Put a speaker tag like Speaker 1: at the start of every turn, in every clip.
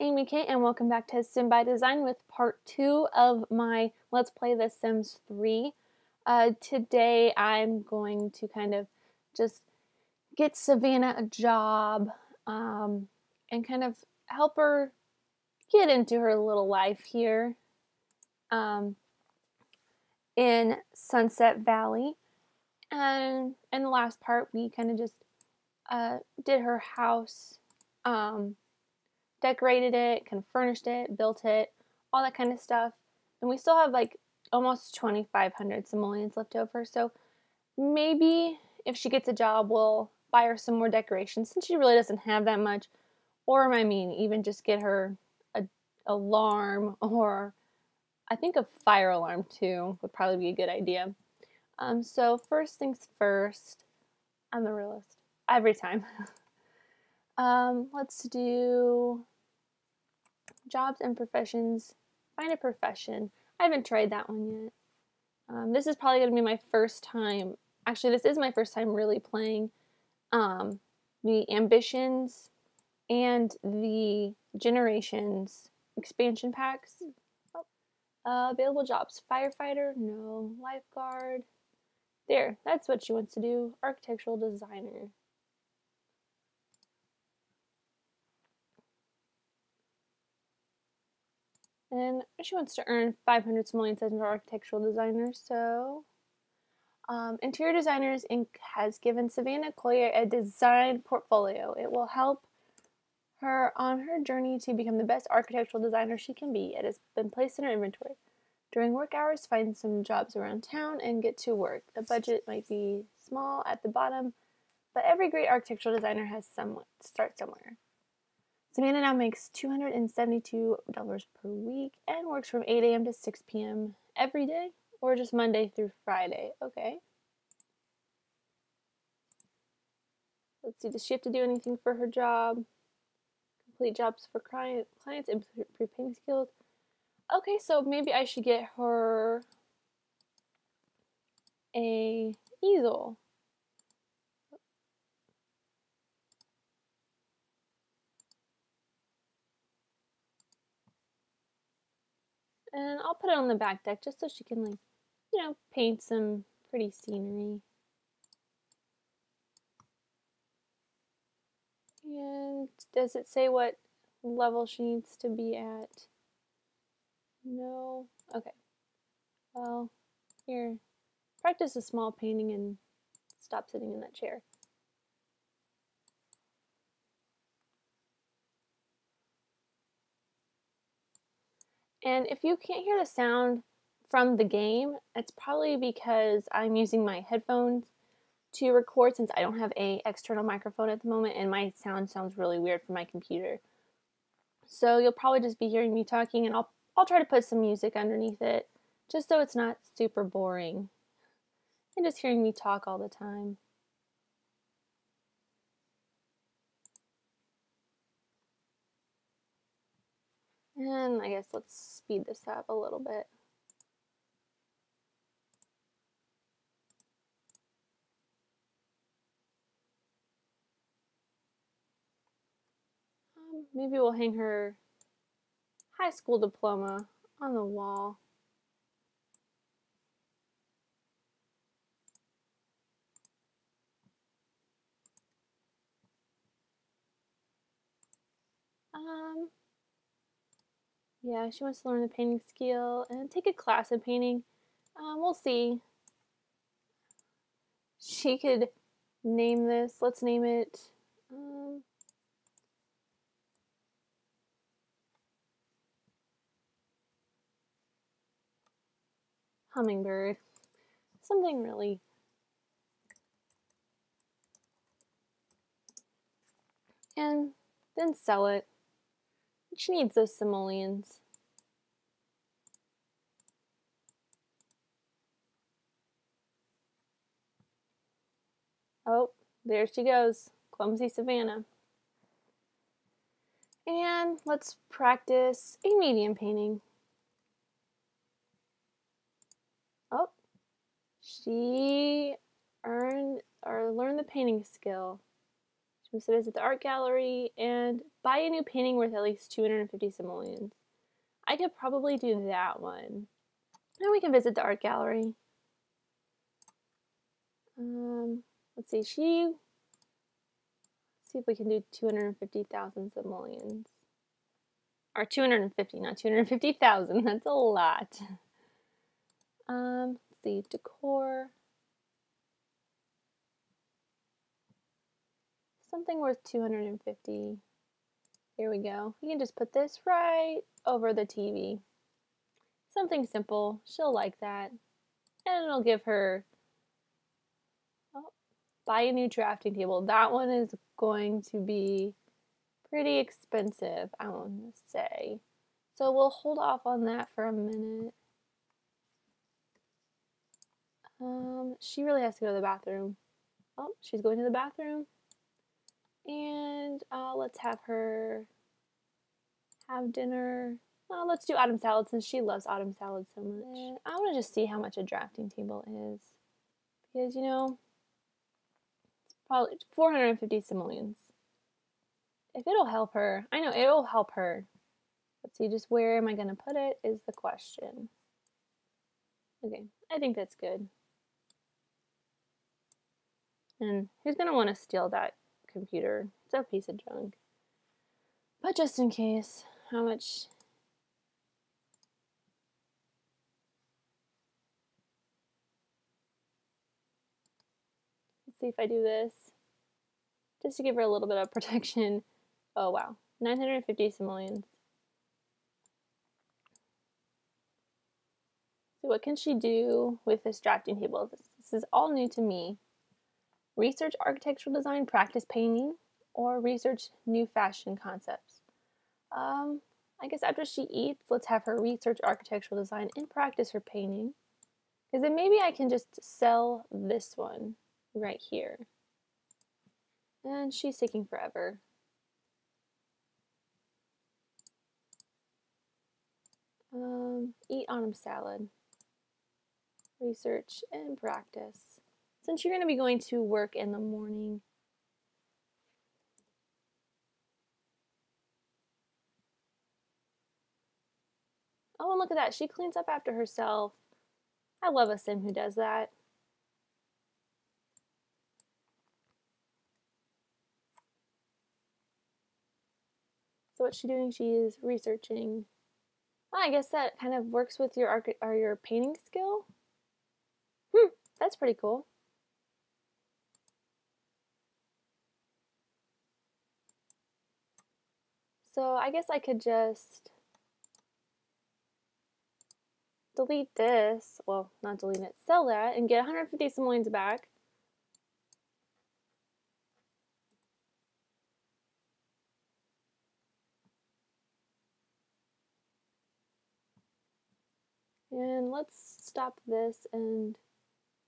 Speaker 1: Amy Kate and welcome back to Sim by Design with part two of my Let's Play The Sims 3. Uh, today I'm going to kind of just get Savannah a job um, and kind of help her get into her little life here um, in Sunset Valley. And in the last part, we kind of just uh, did her house. Um, decorated it, kind of furnished it, built it, all that kind of stuff. And we still have like almost 2,500 simoleons left over. So maybe if she gets a job, we'll buy her some more decorations since she really doesn't have that much. Or, I mean, even just get her a alarm or I think a fire alarm too would probably be a good idea. Um, so first things first, I'm a realist every time. um, let's do jobs and professions. Find a profession. I haven't tried that one yet. Um, this is probably going to be my first time. Actually, this is my first time really playing um, the ambitions and the generations expansion packs. Oh, uh, available jobs: firefighter, no. Lifeguard. There, that's what she wants to do. Architectural designer. And she wants to earn 500 simoleons as an architectural designer, so... Um, Interior Designers Inc. has given Savannah Collier a design portfolio. It will help her on her journey to become the best architectural designer she can be. It has been placed in her inventory. During work hours, find some jobs around town and get to work. The budget might be small at the bottom, but every great architectural designer has some start somewhere. Savannah now makes $272 per week and works from 8 a.m. to 6 p.m. every day or just Monday through Friday. Okay. Let's see, does she have to do anything for her job? Complete jobs for client, clients, improve painting skills. Okay, so maybe I should get her a easel. And I'll put it on the back deck just so she can like, you know, paint some pretty scenery. And does it say what level she needs to be at? No. Okay. Well, here. Practice a small painting and stop sitting in that chair. And if you can't hear the sound from the game, it's probably because I'm using my headphones to record since I don't have a external microphone at the moment and my sound sounds really weird from my computer. So you'll probably just be hearing me talking and I'll I'll try to put some music underneath it just so it's not super boring and just hearing me talk all the time. And I guess let's speed this up a little bit. Um, maybe we'll hang her high school diploma on the wall. Um, yeah, she wants to learn the painting skill and take a class in painting. Um, we'll see. She could name this. Let's name it. Um, hummingbird. Something really and then sell it. She needs those simoleons. Oh, there she goes. Clumsy Savannah. And let's practice a medium painting. Oh, she earned or learned the painting skill. She to visit the art gallery and buy a new painting worth at least 250 simoleons. I could probably do that one. And we can visit the art gallery. Um, let's see, she, let's see if we can do 250,000 simoleons. Or 250, not 250,000, that's a lot. Um, let's see, decor. Something worth 250. Here we go. You can just put this right over the TV. Something simple. She'll like that. And it'll give her oh, buy a new drafting table. That one is going to be pretty expensive, I want to say. So we'll hold off on that for a minute. Um, she really has to go to the bathroom. Oh, she's going to the bathroom. And uh, let's have her have dinner. Oh, let's do autumn salad since she loves autumn salad so much. And I want to just see how much a drafting table is. Because, you know, it's probably 450 simoleons. If it'll help her, I know it'll help her. Let's see, just where am I going to put it is the question. Okay, I think that's good. And who's going to want to steal that computer? It's a piece of junk. But just in case, how much Let's see if I do this. Just to give her a little bit of protection. Oh wow, 950 simoleons. So what can she do with this drafting table? This, this is all new to me. Research architectural design, practice painting, or research new fashion concepts. Um, I guess after she eats, let's have her research architectural design and practice her painting. Because then maybe I can just sell this one right here. And she's taking forever. Um, eat autumn salad. Research and practice. Since you're going to be going to work in the morning, Oh, and look at that. She cleans up after herself. I love a sim who does that. So what's she doing? She's researching. I guess that kind of works with your art or your painting skill. Hmm, that's pretty cool. So I guess I could just delete this, well, not delete it, sell that, and get 150 simoleons back. And let's stop this and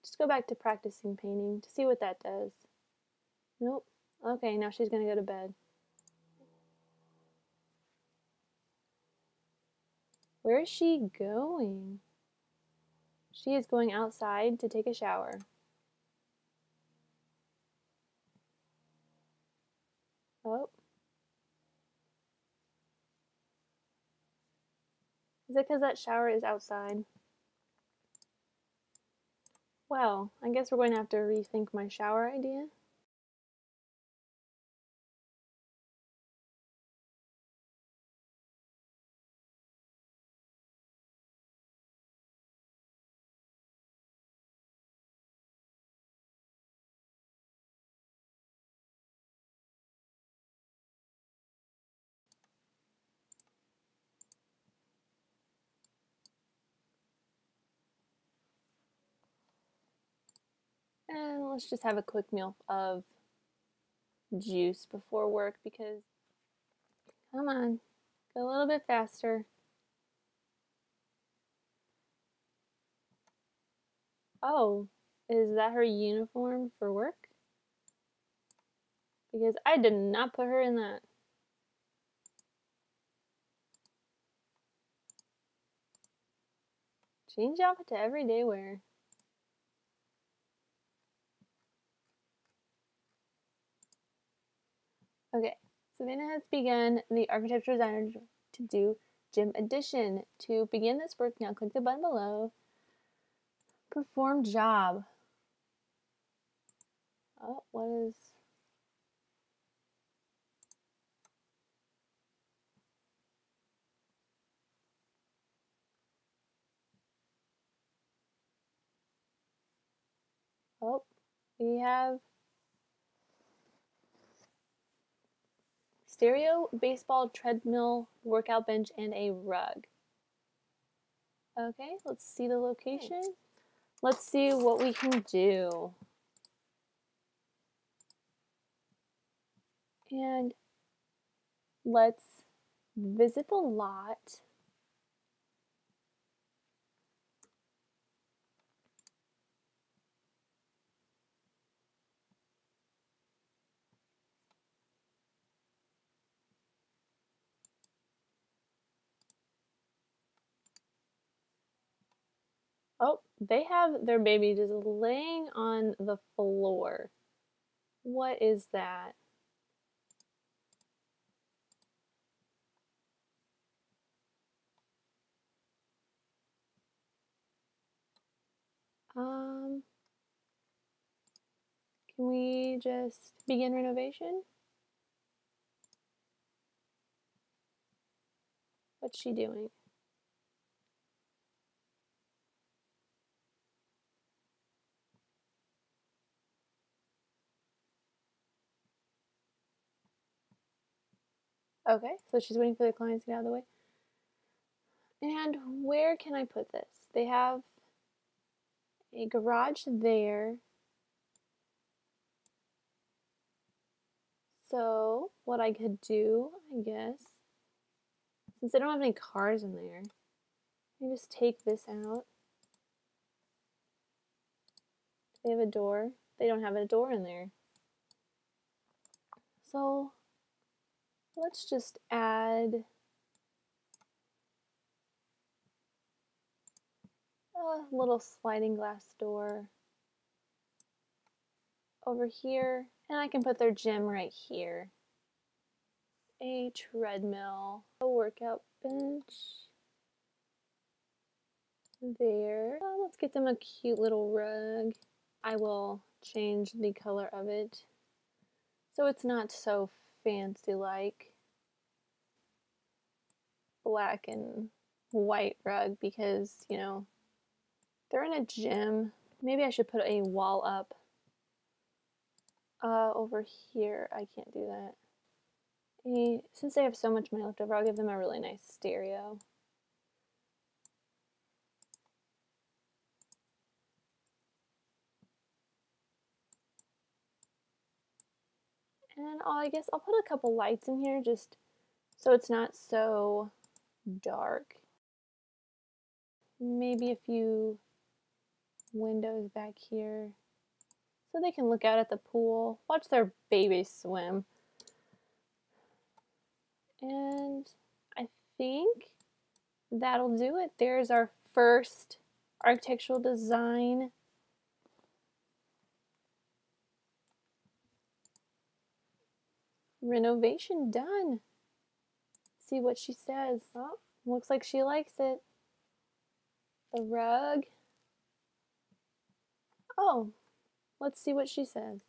Speaker 1: just go back to practicing painting to see what that does. Nope. Okay, now she's going to go to bed. Where is she going? She is going outside to take a shower. Oh. Is it because that shower is outside? Well, I guess we're going to have to rethink my shower idea. And let's just have a quick meal of juice before work because, come on, go a little bit faster. Oh, is that her uniform for work? Because I did not put her in that. Change outfit to everyday wear. Okay, Savannah has begun the architecture designer to do gym addition. To begin this work, now click the button below. Perform job. Oh, what is... Oh, we have stereo, baseball, treadmill, workout bench, and a rug. Okay, let's see the location. Let's see what we can do. And let's visit the lot. Oh, they have their baby just laying on the floor. What is that? Um, can we just begin renovation? What's she doing? Okay, so she's waiting for the clients to get out of the way. And where can I put this? They have a garage there. So what I could do, I guess, since they don't have any cars in there, I just take this out. They have a door. They don't have a door in there. So let's just add a little sliding glass door over here and I can put their gym right here. A treadmill, a workout bench there. Oh, let's get them a cute little rug. I will change the color of it so it's not so fancy like black and white rug because, you know, they're in a gym. Maybe I should put a wall up uh, over here. I can't do that. Since they have so much money left over, I'll give them a really nice stereo. And I guess I'll put a couple lights in here just so it's not so dark. Maybe a few windows back here so they can look out at the pool, watch their baby swim. And I think that'll do it. There's our first architectural design Renovation done. See what she says. Oh, looks like she likes it. The rug. Oh, let's see what she says.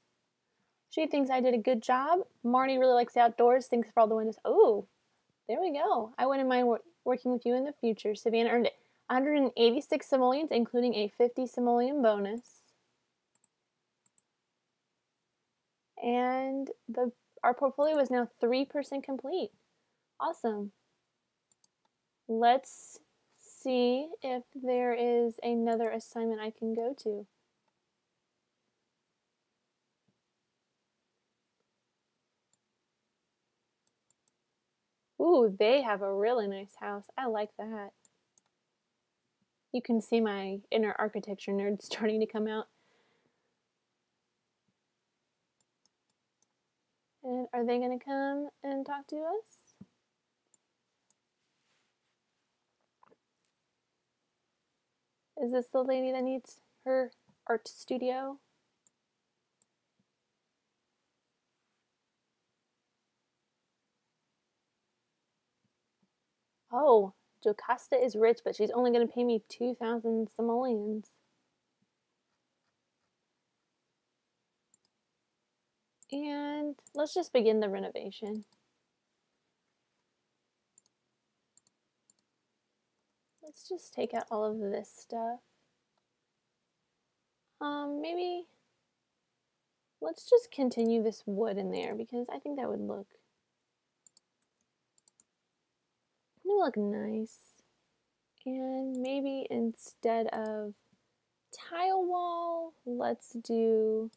Speaker 1: She thinks I did a good job. Marnie really likes the outdoors. Thanks for all the windows. Oh, there we go. I wouldn't mind wor working with you in the future. Savannah earned 186 simoleons, including a 50 simoleon bonus. And the our portfolio is now 3% complete. Awesome. Let's see if there is another assignment I can go to. Ooh, they have a really nice house. I like that. You can see my inner architecture nerd starting to come out. And are they going to come and talk to us? Is this the lady that needs her art studio? Oh, Jocasta is rich, but she's only going to pay me 2,000 simoleons. And let's just begin the renovation. Let's just take out all of this stuff. Um, maybe let's just continue this wood in there because I think that would look it would look nice. And maybe instead of tile wall, let's do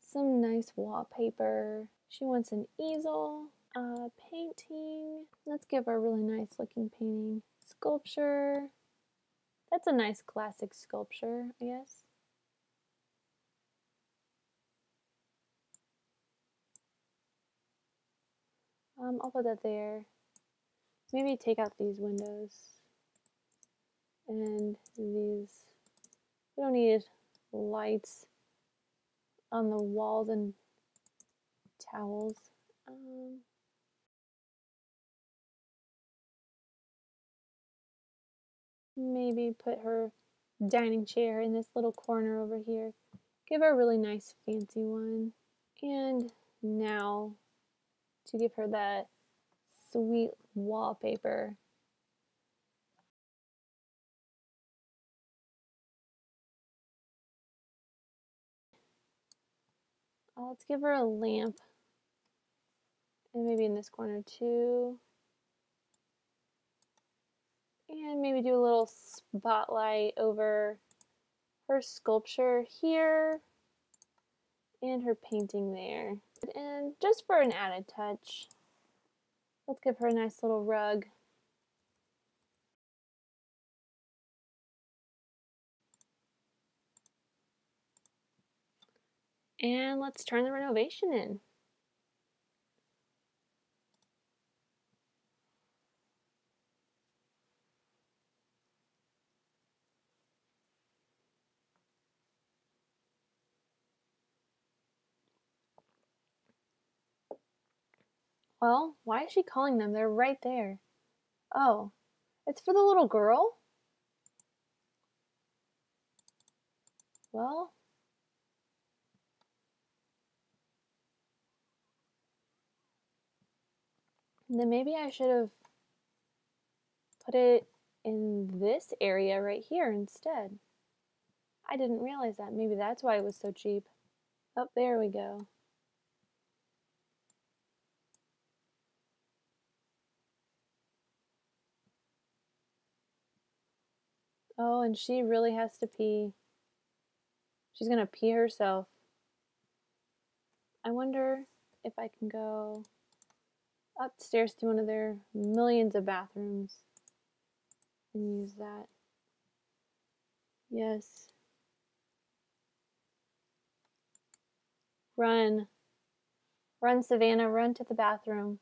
Speaker 1: some nice wallpaper. She wants an easel, uh, painting. Let's give her a really nice looking painting. Sculpture. That's a nice classic sculpture, I guess. Um, I'll put that there. Maybe take out these windows and these. We don't need lights on the walls and towels. Um, maybe put her dining chair in this little corner over here. Give her a really nice fancy one. And now to give her that sweet wallpaper. Uh, let's give her a lamp. And maybe in this corner too. And maybe do a little spotlight over her sculpture here and her painting there. And just for an added touch, let's give her a nice little rug. And let's turn the renovation in. Well, why is she calling them? They're right there. Oh, it's for the little girl? Well, then maybe I should have put it in this area right here instead. I didn't realize that. Maybe that's why it was so cheap. Oh, there we go. Oh, and she really has to pee. She's gonna pee herself. I wonder if I can go upstairs to one of their millions of bathrooms and use that. Yes. Run. Run, Savannah, run to the bathroom.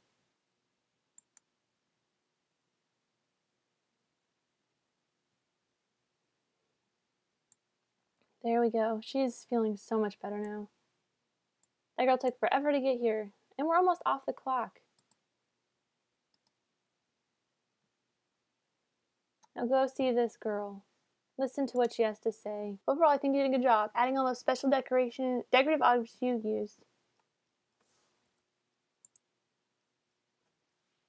Speaker 1: There we go. She's feeling so much better now. That girl took forever to get here, and we're almost off the clock. Now go see this girl. Listen to what she has to say. Overall, I think you did a good job adding all those special decoration, decorative objects you used.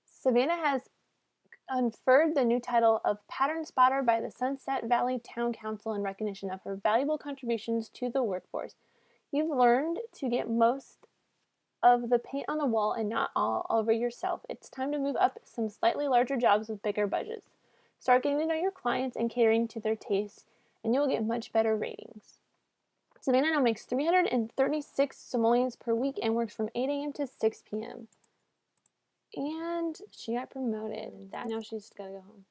Speaker 1: Savannah has conferred the new title of Pattern Spotter by the Sunset Valley Town Council in recognition of her valuable contributions to the workforce. You've learned to get most of the paint on the wall and not all over yourself. It's time to move up some slightly larger jobs with bigger budgets. Start getting to know your clients and catering to their tastes, and you'll get much better ratings. Savannah now makes 336 simoleons per week and works from 8 a.m. to 6 p.m. And she got promoted. And that, now she's got to go home.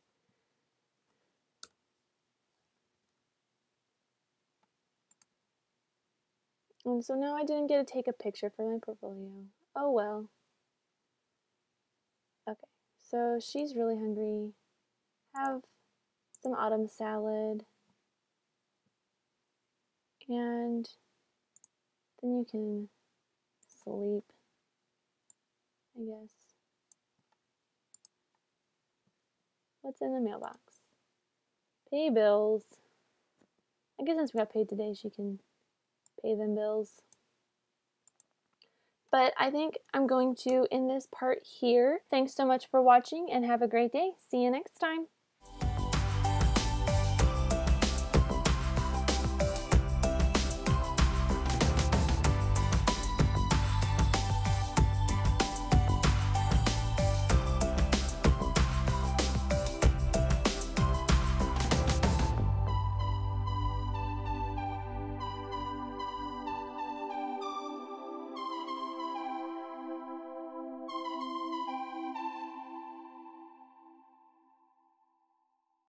Speaker 1: And so now I didn't get to take a picture for my portfolio. Oh well. Okay, so she's really hungry. Have some autumn salad. And then you can sleep, I guess. What's in the mailbox? Pay bills. I guess since we got paid today, she can pay them bills. But I think I'm going to end this part here. Thanks so much for watching and have a great day. See you next time.